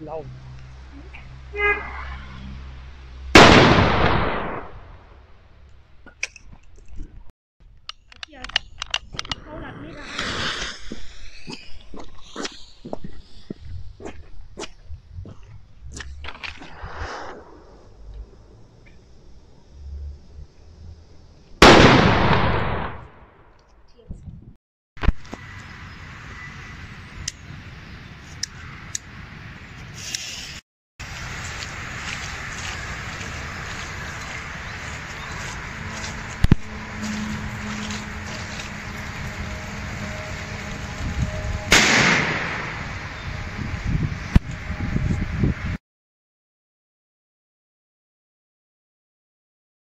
lâu.